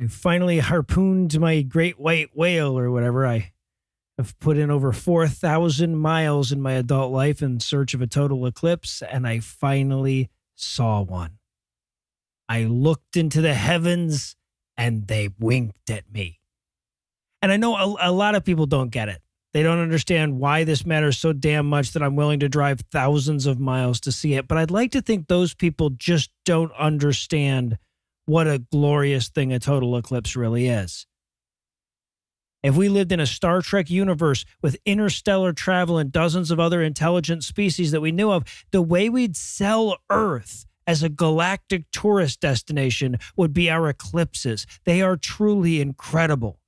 I finally harpooned my great white whale or whatever. I have put in over 4,000 miles in my adult life in search of a total eclipse, and I finally saw one. I looked into the heavens and they winked at me. And I know a, a, lot of people don't get it. They don't understand why this matters so damn much that I'm willing to drive thousands of miles to see it. But I'd like to think those people just don't understand what a glorious thing a total eclipse really is. If we lived in a Star Trek universe with interstellar travel and dozens of other intelligent species that we knew of, the way we'd sell Earth as a galactic tourist destination would be our eclipses. They are truly incredible.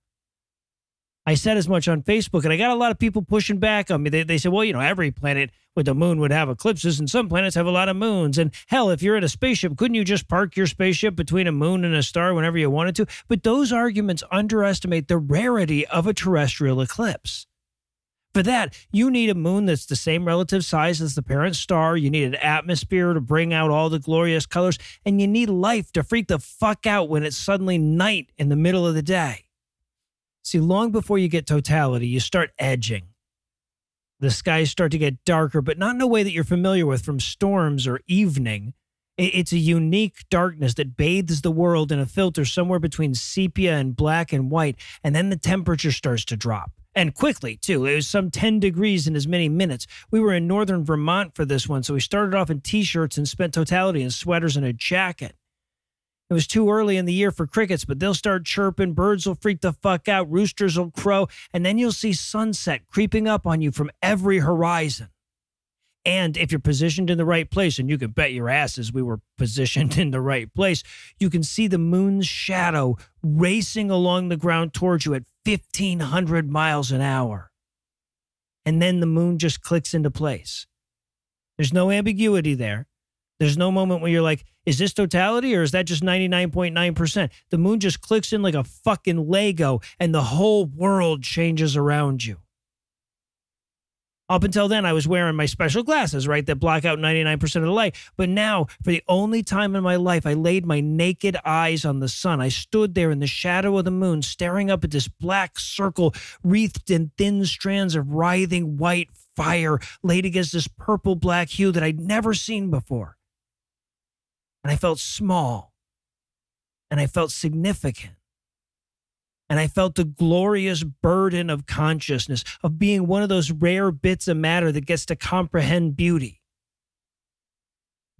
I said as much on Facebook, and I got a lot of people pushing back on me. They, they said, well, you know, every planet with a moon would have eclipses, and some planets have a lot of moons. And hell, if you're in a spaceship, couldn't you just park your spaceship between a moon and a star whenever you wanted to? But those arguments underestimate the rarity of a terrestrial eclipse. For that, you need a moon that's the same relative size as the parent star. You need an atmosphere to bring out all the glorious colors. And you need life to freak the fuck out when it's suddenly night in the middle of the day. See, long before you get totality, you start edging. The skies start to get darker, but not in a way that you're familiar with from storms or evening. It's a unique darkness that bathes the world in a filter somewhere between sepia and black and white, and then the temperature starts to drop and quickly too. It was some 10 degrees in as many minutes. We were in northern Vermont for this one, so we started off in t-shirts and spent totality in sweaters and a jacket. It was too early in the year for crickets, but they'll start chirping, birds will freak the fuck out, roosters will crow, and then you'll see sunset creeping up on you from every horizon. And if you're positioned in the right place, and you can bet your asses we were positioned in the right place, you can see the moon's shadow racing along the ground towards you at 1500 miles an hour. And then the moon just clicks into place. There's no ambiguity there. There's no moment where you're like, is this totality or is that just 99.9%? The moon just clicks in like a fucking Lego and the whole world changes around you. Up until then, I was wearing my special glasses, right, that block out 99% of the light. But now, for the only time in my life, I laid my naked eyes on the sun. I stood there in the shadow of the moon, staring up at this black circle wreathed in thin strands of writhing white fire laid against this purple black hue that I'd never seen before. And I felt small and I felt significant. And I felt the glorious burden of consciousness, of being one of those rare bits of matter that gets to comprehend beauty.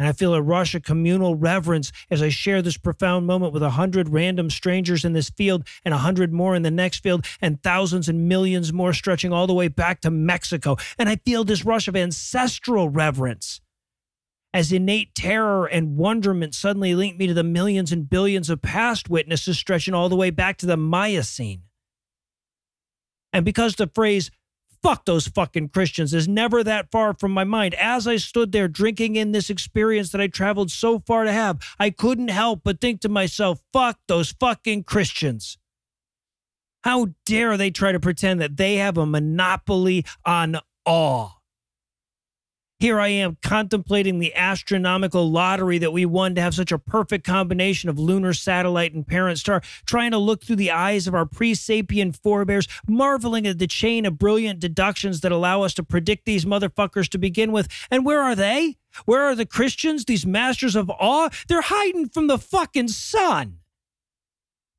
And I feel a rush of communal reverence as I share this profound moment with a hundred random strangers in this field and a hundred more in the next field and thousands and millions more stretching all the way back to Mexico. And I feel this rush of ancestral reverence as innate terror and wonderment suddenly linked me to the millions and billions of past witnesses stretching all the way back to the Miocene. And because the phrase, fuck those fucking Christians, is never that far from my mind, as I stood there drinking in this experience that I traveled so far to have, I couldn't help but think to myself, fuck those fucking Christians. How dare they try to pretend that they have a monopoly on awe? Here I am contemplating the astronomical lottery that we won to have such a perfect combination of lunar satellite and parent star, trying to look through the eyes of our pre sapient forebears, marveling at the chain of brilliant deductions that allow us to predict these motherfuckers to begin with. And where are they? Where are the Christians, these masters of awe? They're hiding from the fucking sun.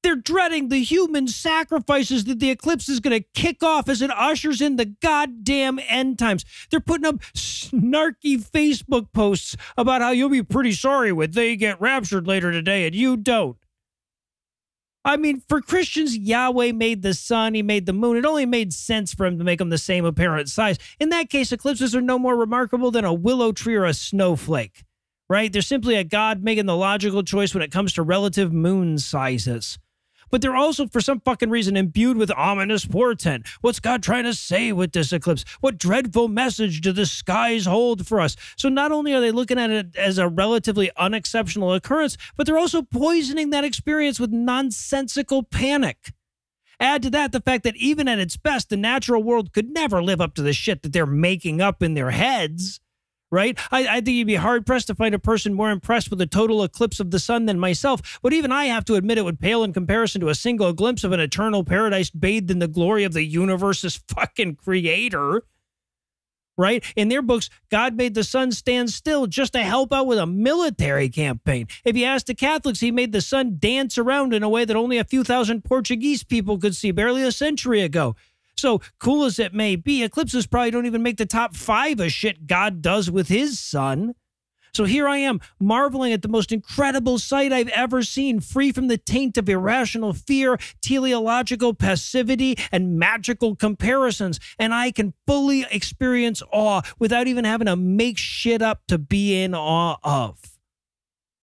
They're dreading the human sacrifices that the eclipse is going to kick off as it ushers in the goddamn end times. They're putting up snarky Facebook posts about how you'll be pretty sorry when they get raptured later today and you don't. I mean, for Christians, Yahweh made the sun, he made the moon. It only made sense for him to make them the same apparent size. In that case, eclipses are no more remarkable than a willow tree or a snowflake, right? They're simply a God making the logical choice when it comes to relative moon sizes but they're also, for some fucking reason, imbued with ominous portent. What's God trying to say with this eclipse? What dreadful message do the skies hold for us? So not only are they looking at it as a relatively unexceptional occurrence, but they're also poisoning that experience with nonsensical panic. Add to that the fact that even at its best, the natural world could never live up to the shit that they're making up in their heads right? I, I, think you'd be hard pressed to find a person more impressed with a total eclipse of the sun than myself. But even I have to admit it would pale in comparison to a single glimpse of an eternal paradise bathed in the glory of the universe's fucking creator. Right? In their books, God made the sun stand still just to help out with a military campaign. If you ask the Catholics, he made the sun dance around in a way that only a few thousand Portuguese people could see barely a century ago. So cool as it may be, eclipses probably don't even make the top five of shit God does with his sun. So here I am, marveling at the most incredible sight I've ever seen, free from the taint of irrational fear, teleological passivity, and magical comparisons. And I can fully experience awe without even having to make shit up to be in awe of.